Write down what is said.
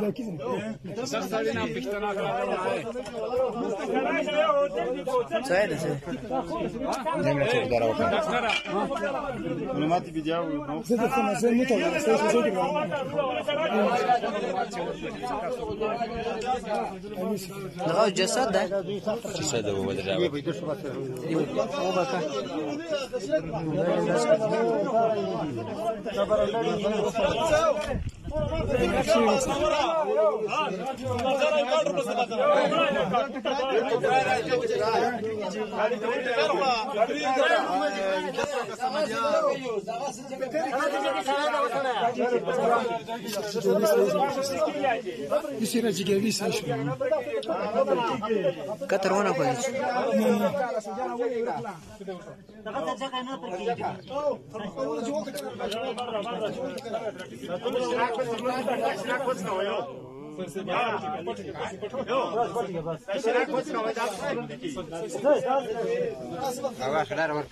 دا کیسه ده دا څنګه سړی نه پښتنه کوي سعيد سعيد نعمة تقدر أوقع أنا ما تبي جاو زيد السنة زيد متى زيد زيد نغاو جسد ده جسد هو بدر جاو هو بكا تبر الله Isso era de guerra, isso acho. Catarona, pois. Não, não. خلاص خلاص